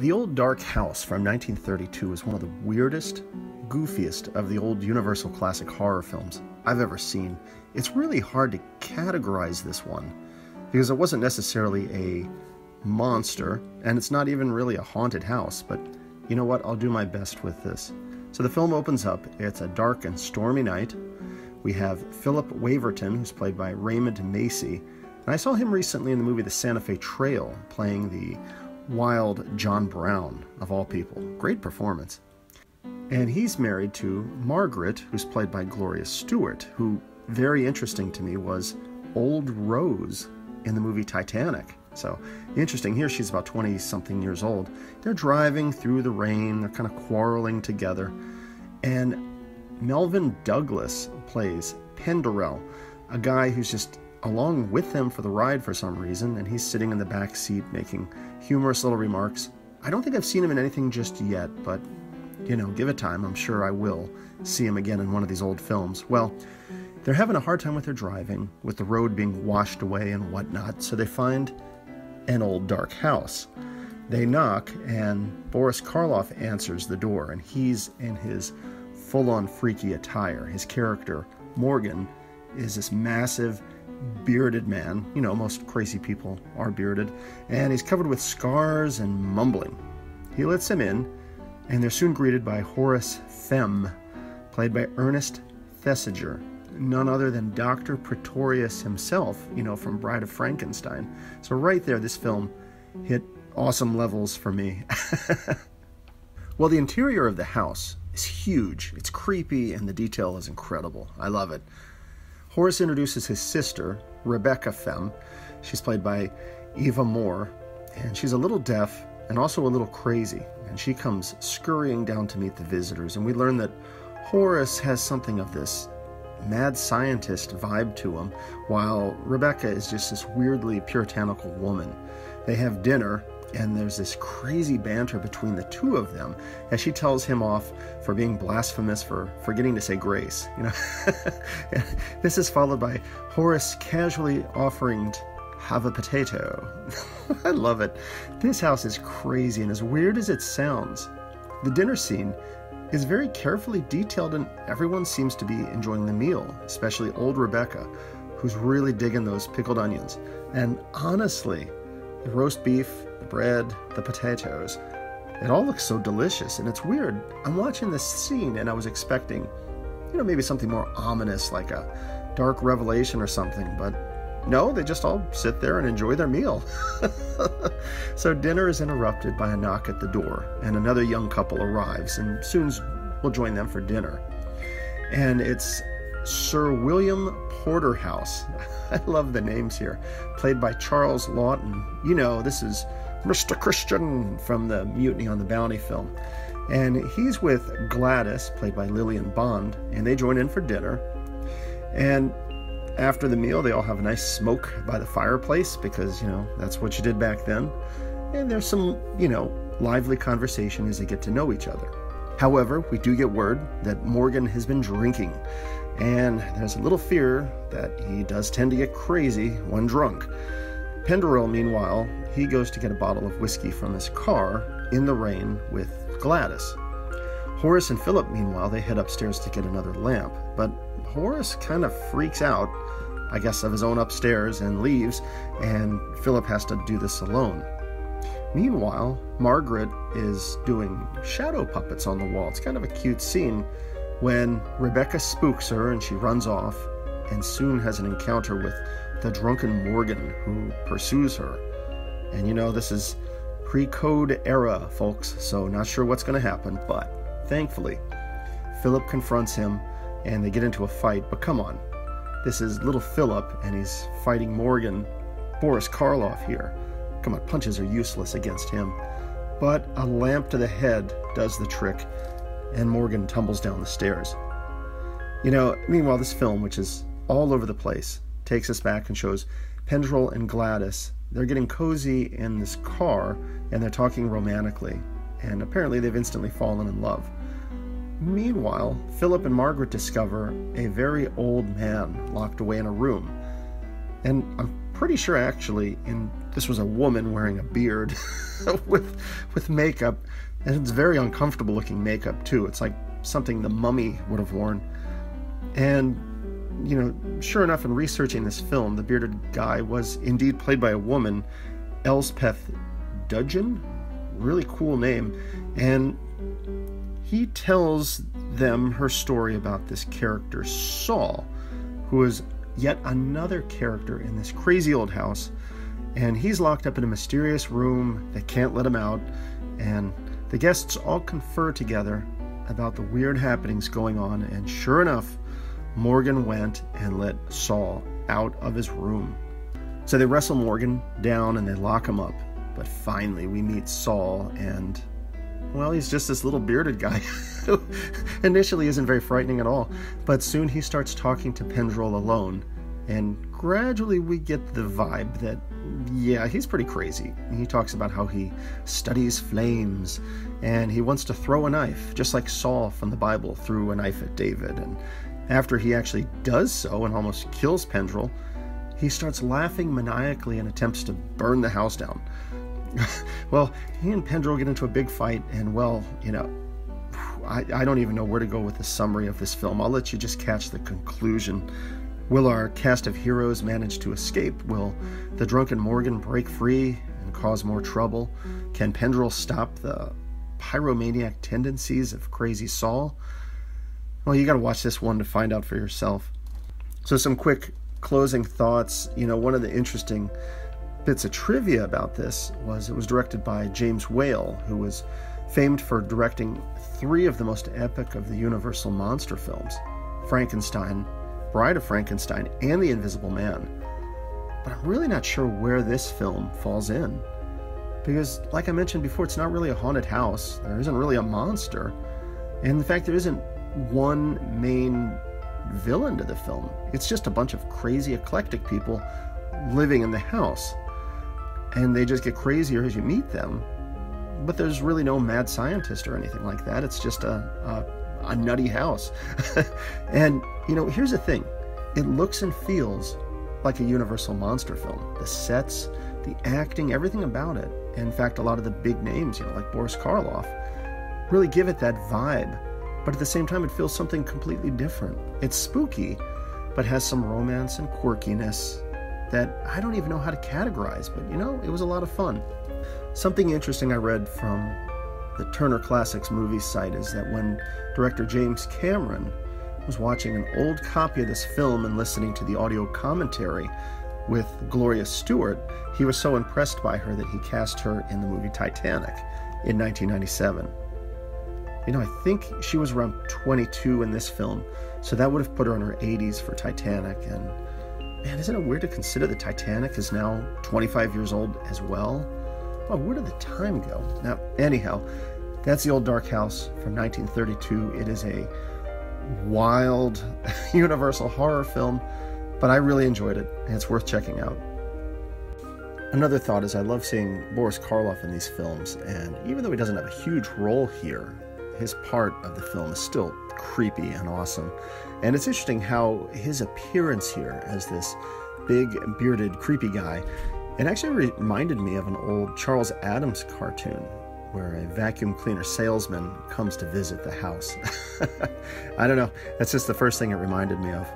The Old Dark House from 1932 is one of the weirdest, goofiest of the old Universal classic horror films I've ever seen. It's really hard to categorize this one because it wasn't necessarily a monster, and it's not even really a haunted house, but you know what? I'll do my best with this. So the film opens up. It's a dark and stormy night. We have Philip Waverton, who's played by Raymond Massey, and I saw him recently in the movie The Santa Fe Trail, playing the wild John Brown, of all people. Great performance. And he's married to Margaret, who's played by Gloria Stuart, who, very interesting to me, was Old Rose in the movie Titanic. So interesting. Here she's about 20 something years old. They're driving through the rain, they're kind of quarreling together. And Melvyn Douglas plays Penderel, a guy who's just along with them for the ride for some reason, and he's sitting in the back seat making humorous little remarks. I don't think I've seen him in anything just yet, but you know, give it time. I'm sure I will see him again in one of these old films. Well, they're having a hard time with their driving, with the road being washed away and whatnot, so they find an old dark house. They knock, and Boris Karloff answers the door, and he's in his full on freaky attire. His character, Morgan, is this massive, bearded man. You know, most crazy people are bearded. And he's covered with scars and mumbling. He lets him in, and they're soon greeted by Horace Femm, played by Ernest Thesiger, none other than Dr. Pretorius himself, you know, from Bride of Frankenstein. So, right there, this film hit awesome levels for me. well, the interior of the house is huge, it's creepy, and the detail is incredible. I love it. Horace introduces his sister, Rebecca Femm. She's played by Eva Moore, and she's a little deaf and also a little crazy. And she comes scurrying down to meet the visitors, and we learn that Horace has something of this mad scientist vibe to him, while Rebecca is just this weirdly puritanical woman. They have dinner, and there's this crazy banter between the two of them as she tells him off for being blasphemous for forgetting to say grace. You know, this is followed by Horace casually offering to have a potato. I love it. This house is crazy, and as weird as it sounds, the dinner scene is very carefully detailed, and everyone seems to be enjoying the meal, especially old Rebecca, who's really digging those pickled onions. And honestly, the roast beef, the bread, the potatoes, it all looks so delicious. And it's weird. I'm watching this scene and I was expecting, you know, maybe something more ominous like a dark revelation or something, but no, they just all sit there and enjoy their meal. so dinner is interrupted by a knock at the door, and another young couple arrives, and soon we'll join them for dinner. And it's Sir William Porterhouse. I love the names here. Played by Charles Laughton. You know, this is Mr. Christian from the Mutiny on the Bounty film. And he's with Gladys, played by Lilian Bond, and they join in for dinner. And after the meal, they all have a nice smoke by the fireplace because, you know, that's what you did back then. And there's some, you know, lively conversation as they get to know each other. However, we do get word that Morgan has been drinking, and there's a little fear that he does tend to get crazy when drunk. Penderel, meanwhile, he goes to get a bottle of whiskey from his car in the rain with Gladys. Horace and Philip, meanwhile, they head upstairs to get another lamp, but Horace kind of freaks out, I guess, of his own upstairs and leaves, and Philip has to do this alone. Meanwhile, Margaret is doing shadow puppets on the wall. It's kind of a cute scene when Rebecca spooks her and she runs off and soon has an encounter with the drunken Morgan who pursues her. And you know, this is pre code era, folks, so not sure what's going to happen, but thankfully, Philip confronts him and they get into a fight. But come on, this is little Philip, and he's fighting Morgan, Boris Karloff here. Come on, punches are useless against him. But a lamp to the head does the trick, and Morgan tumbles down the stairs. You know, meanwhile, this film, which is all over the place, takes us back and shows Penderel and Gladys. They're getting cozy in this car, and they're talking romantically. And apparently, they've instantly fallen in love. Meanwhile, Philip and Margaret discover a very old man locked away in a room. And I'm pretty sure, actually, in this was a woman wearing a beard with with makeup, and it's very uncomfortable looking makeup too. It's like something the mummy would have worn. And you know, sure enough, in researching this film, the bearded guy was indeed played by a woman, Elspeth Dudgeon. Really cool name. And he tells them her story about this character, Saul, who is yet another character in this crazy old house. And he's locked up in a mysterious room. They can't let him out. And the guests all confer together about the weird happenings going on. And sure enough, Morgan went and let Saul out of his room. So they wrestle Morgan down and they lock him up. But finally, we meet Saul, and well, he's just this little bearded guy who initially isn't very frightening at all. But soon he starts talking to Penderel alone, and gradually we get the vibe that, yeah, he's pretty crazy. He talks about how he studies flames and he wants to throw a knife, just like Saul from the Bible threw a knife at David. And after he actually does so and almost kills Penderel, he starts laughing maniacally and attempts to burn the house down. well, he and Penderel get into a big fight, and well, you know, I, I don't even know where to go with the summary of this film. I'll let you just catch the conclusion. Will our cast of heroes manage to escape? Will the drunken Morgan break free and cause more trouble? Can Penderel stop the pyromaniac tendencies of Crazy Saul? Well, you got to watch this one to find out for yourself. So, some quick closing thoughts. You know, one of the interesting bits of trivia about this was it was directed by James Whale, who was famed for directing three of the most epic of the Universal monster films Frankenstein, Bride of Frankenstein, and The Invisible Man. But I'm really not sure where this film falls in. Because, like I mentioned before, it's not really a haunted house, there isn't really a monster. And in fact, there isn't one main villain to the film. It's just a bunch of crazy, eclectic people living in the house. And they just get crazier as you meet them. But there's really no mad scientist or anything like that. It's just a, a, a nutty house. and, you know, here's the thing it looks and feels like a Universal monster film. The sets, the acting, everything about it. In fact, a lot of the big names, you know, like Boris Karloff, really give it that vibe but at the same time, it feels something completely different. It's spooky, but has some romance and quirkiness that I don't even know how to categorize, but you know, it was a lot of fun. Something interesting I read from the Turner Classics movie site is that when director James Cameron was watching an old copy of this film and listening to the audio commentary with Gloria Stuart, he was so impressed by her that he cast her in the movie Titanic in 1997. You know, I think she was around 22 in this film, so that would have put her in her 80s for Titanic. And man, isn't it weird to consider the Titanic is now 25 years old as well? Oh, where did the time go? Now, anyhow, that's the old Dark House from 1932. It is a wild universal horror film, but I really enjoyed it, and it's worth checking out. Another thought is I love seeing Boris Karloff in these films, and even though he doesn't have a huge role here, his part of the film is still creepy and awesome. And it's interesting how his appearance here as this big, bearded, creepy guy, it actually reminded me of an old Charles Addams cartoon where a vacuum cleaner salesman comes to visit the house. I don't know, that's just the first thing it reminded me of.